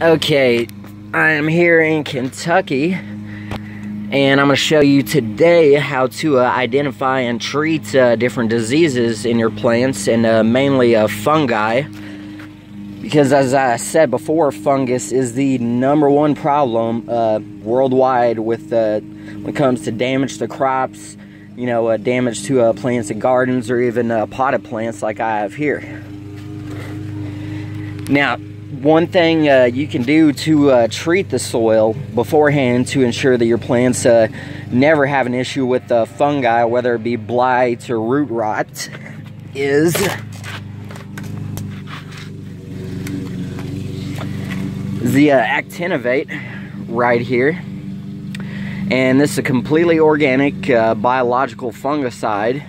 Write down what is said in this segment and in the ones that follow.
Okay, I am here in Kentucky, and I'm going to show you today how to uh, identify and treat uh, different diseases in your plants, and uh, mainly uh, fungi. Because as I said before, fungus is the number one problem uh, worldwide with uh, when it comes to damage to crops, you know, damage to plants and gardens, or even potted plants like I have here. Now, one thing uh, you can do to uh, treat the soil beforehand to ensure that your plants uh, never have an issue with the fungi, whether it be blight or root rot, is the uh, Actinovate right here. And this is a completely organic uh, biological fungicide,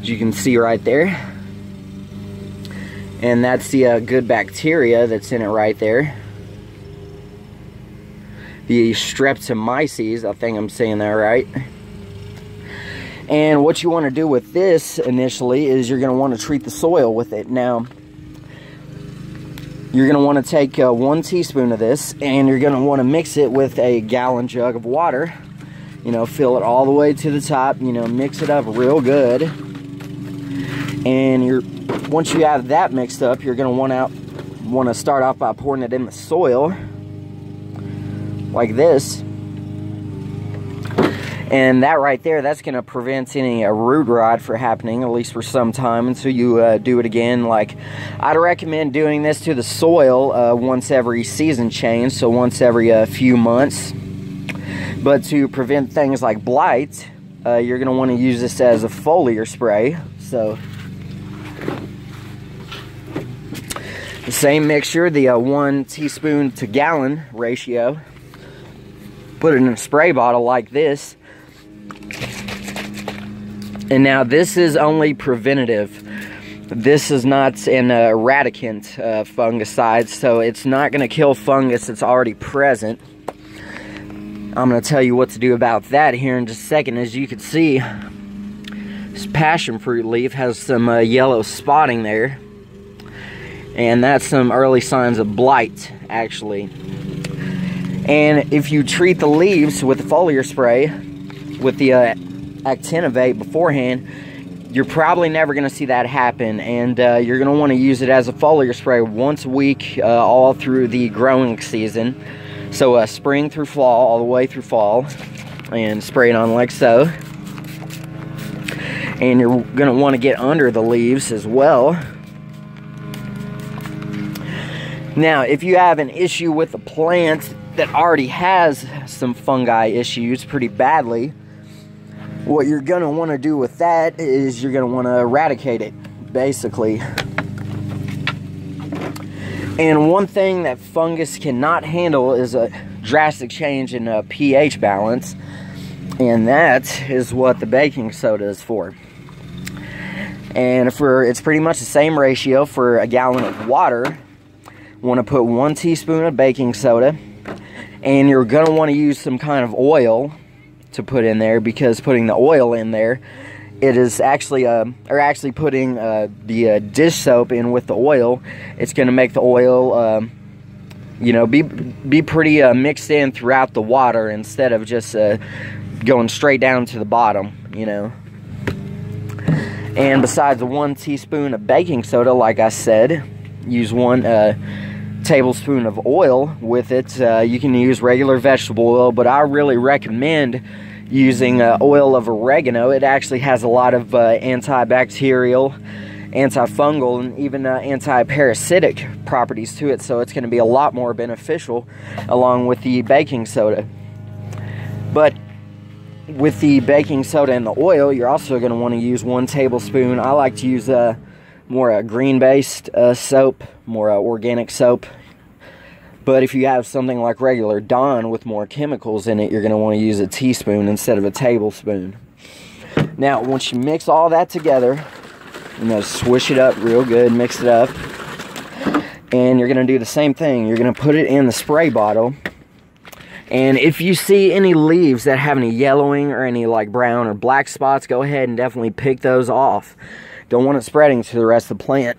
as you can see right there and that's the uh, good bacteria that's in it right there. The streptomyces I think I'm saying that right. And what you want to do with this initially is you're going to want to treat the soil with it. Now you're going to want to take uh, one teaspoon of this and you're going to want to mix it with a gallon jug of water. You know fill it all the way to the top you know mix it up real good. And you're once you have that mixed up, you're going to want out want to start off by pouring it in the soil like this. And that right there, that's going to prevent any uh, root rot for happening, at least for some time, until you uh, do it again. Like, I'd recommend doing this to the soil uh, once every season change, so once every uh, few months. But to prevent things like blight, uh, you're going to want to use this as a foliar spray. So same mixture, the uh, one teaspoon to gallon ratio. Put it in a spray bottle like this. And now this is only preventative. This is not an uh, eradicant uh, fungicide, so it's not going to kill fungus that's already present. I'm going to tell you what to do about that here in just a second. As you can see, this passion fruit leaf has some uh, yellow spotting there and that's some early signs of blight actually. And if you treat the leaves with the foliar spray with the uh, actinovate beforehand you're probably never going to see that happen. And uh, you're going to want to use it as a foliar spray once a week uh, all through the growing season. So uh, spring through fall all the way through fall and spray it on like so. And you're going to want to get under the leaves as well now, if you have an issue with a plant that already has some fungi issues pretty badly, what you're going to want to do with that is you're going to want to eradicate it, basically. And one thing that fungus cannot handle is a drastic change in a pH balance, and that is what the baking soda is for. And for it's pretty much the same ratio for a gallon of water want to put one teaspoon of baking soda and you're going to want to use some kind of oil to put in there because putting the oil in there it is actually uh, or actually putting uh, the uh, dish soap in with the oil it's going to make the oil um, you know be be pretty uh, mixed in throughout the water instead of just uh, going straight down to the bottom you know. And besides one teaspoon of baking soda like I said use one uh, tablespoon of oil with it. Uh, you can use regular vegetable oil, but I really recommend using uh, oil of oregano. It actually has a lot of uh, antibacterial, antifungal, and even uh, anti-parasitic properties to it, so it's going to be a lot more beneficial along with the baking soda. But with the baking soda and the oil, you're also going to want to use one tablespoon. I like to use a uh, more uh, green-based uh, soap, more organic soap. But if you have something like regular Dawn with more chemicals in it, you're going to want to use a teaspoon instead of a tablespoon. Now, once you mix all that together, you know, swish it up real good, mix it up. And you're going to do the same thing. You're going to put it in the spray bottle. And if you see any leaves that have any yellowing or any like brown or black spots, go ahead and definitely pick those off. Don't want it spreading to the rest of the plant.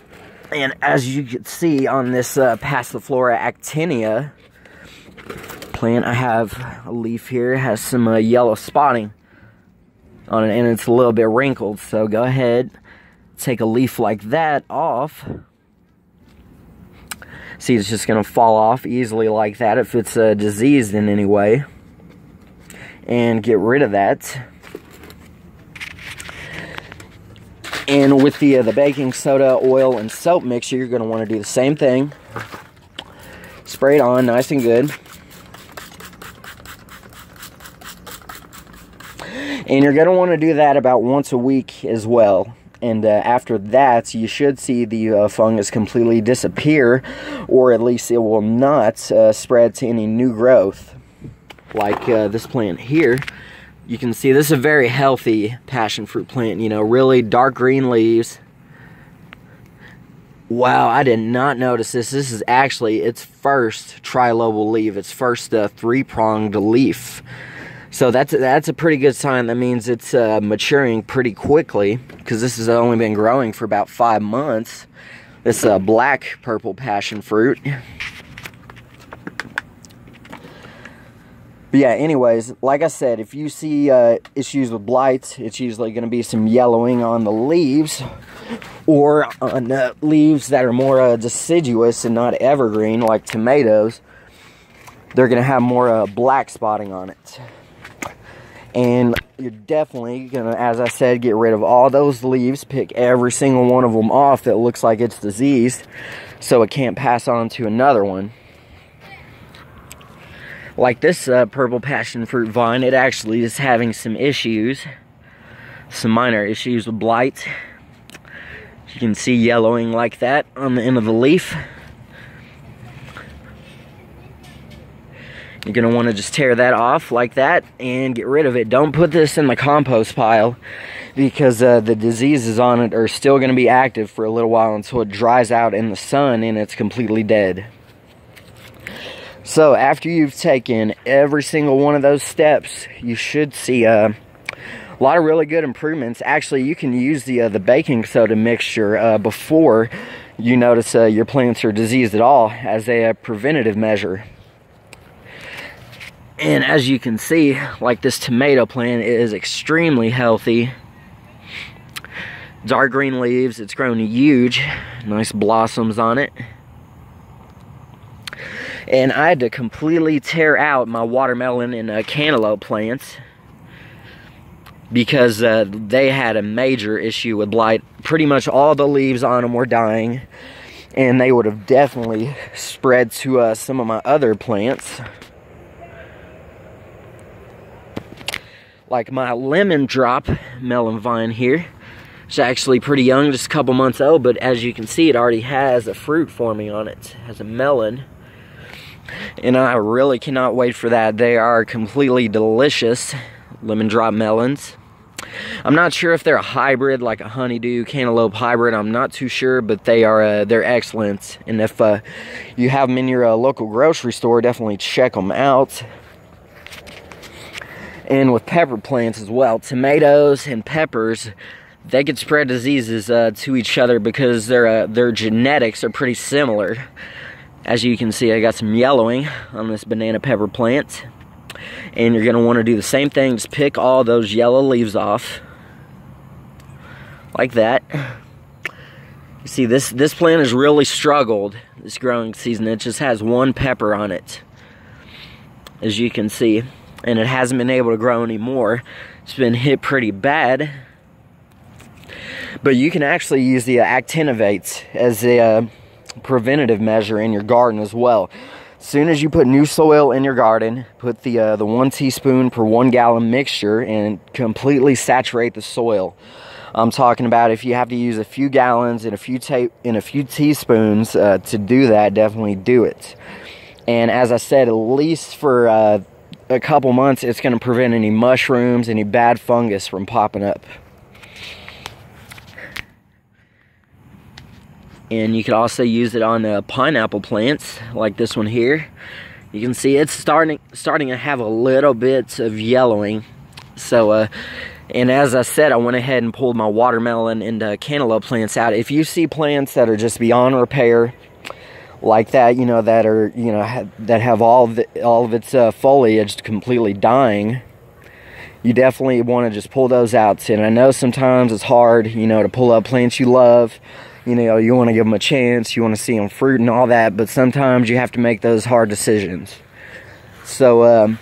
And as you can see on this uh, Passiflora actinia plant, I have a leaf here, it has some uh, yellow spotting on it, and it's a little bit wrinkled. So go ahead, take a leaf like that off. See, it's just going to fall off easily like that if it's uh, diseased in any way. And get rid of that. And with the, uh, the baking soda, oil, and soap mixture, you're going to want to do the same thing. Spray it on nice and good. And you're going to want to do that about once a week as well. And uh, after that, you should see the uh, fungus completely disappear, or at least it will not uh, spread to any new growth. Like uh, this plant here, you can see this is a very healthy passion fruit plant, you know, really dark green leaves. Wow, I did not notice this. This is actually its first trilobal leaf, its first uh, three-pronged leaf. So that's that's a pretty good sign. That means it's uh, maturing pretty quickly because this has only been growing for about five months. This uh, black purple passion fruit. But yeah, anyways, like I said, if you see uh, issues with blights, it's usually going to be some yellowing on the leaves or on uh, leaves that are more uh, deciduous and not evergreen, like tomatoes. They're going to have more uh, black spotting on it. And you're definitely gonna as i said get rid of all those leaves. Pick every single one of them off that looks like it's diseased so it can't pass on to another one like this uh, purple passion fruit vine it actually is having some issues some minor issues with blight you can see yellowing like that on the end of the leaf You're going to want to just tear that off like that and get rid of it. Don't put this in the compost pile because uh, the diseases on it are still going to be active for a little while until it dries out in the sun and it's completely dead. So after you've taken every single one of those steps, you should see a lot of really good improvements. Actually, you can use the uh, the baking soda mixture uh, before you notice uh, your plants are diseased at all as a, a uh, preventative measure. And as you can see, like this tomato plant is extremely healthy. Dark green leaves, it's grown huge. Nice blossoms on it. And I had to completely tear out my watermelon and uh, cantaloupe plants because uh, they had a major issue with blight. Pretty much all the leaves on them were dying, and they would have definitely spread to uh, some of my other plants. like my lemon drop melon vine here. It's actually pretty young, just a couple months old, but as you can see, it already has a fruit forming on it. it has a melon. And I really cannot wait for that. They are completely delicious lemon drop melons. I'm not sure if they're a hybrid, like a honeydew cantaloupe hybrid. I'm not too sure, but they are uh, they're excellent. And if uh, you have them in your uh, local grocery store, definitely check them out and with pepper plants as well. Tomatoes and peppers, they could spread diseases uh, to each other because their uh, their genetics are pretty similar. As you can see, I got some yellowing on this banana pepper plant. And you're going to want to do the same thing. Just pick all those yellow leaves off. Like that. You see, this, this plant has really struggled this growing season. It just has one pepper on it. As you can see and it hasn't been able to grow anymore. It's been hit pretty bad. But you can actually use the uh, Actinovate as a uh, preventative measure in your garden as well. As soon as you put new soil in your garden, put the uh, the one teaspoon per one gallon mixture and completely saturate the soil. I'm talking about if you have to use a few gallons and a few ta- in a few teaspoons uh, to do that, definitely do it. And as I said, at least for uh, a couple months, it's going to prevent any mushrooms, any bad fungus from popping up. And you can also use it on uh, pineapple plants, like this one here. You can see it's starting starting to have a little bit of yellowing. So uh, And as I said, I went ahead and pulled my watermelon and uh, cantaloupe plants out. If you see plants that are just beyond repair, like that, you know, that are, you know, ha that have all of, the, all of its uh, foliage completely dying, you definitely want to just pull those out. And I know sometimes it's hard, you know, to pull up plants you love. You know, you want to give them a chance, you want to see them fruit and all that, but sometimes you have to make those hard decisions. So, um,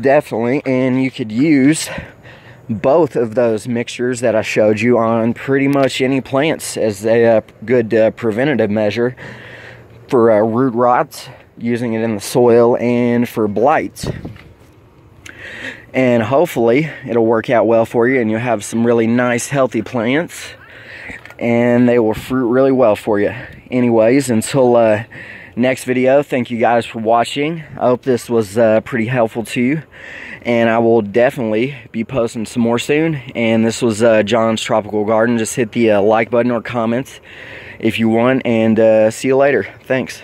definitely, and you could use both of those mixtures that I showed you on pretty much any plants as a uh, good uh, preventative measure for uh, root rot, using it in the soil, and for blight. And hopefully, it'll work out well for you, and you'll have some really nice, healthy plants, and they will fruit really well for you. Anyways, until uh, next video, thank you guys for watching. I hope this was uh, pretty helpful to you and I will definitely be posting some more soon. And this was uh, Jon's Tropical Garden. Just hit the uh, like button or comments if you want, and uh, see you later. Thanks.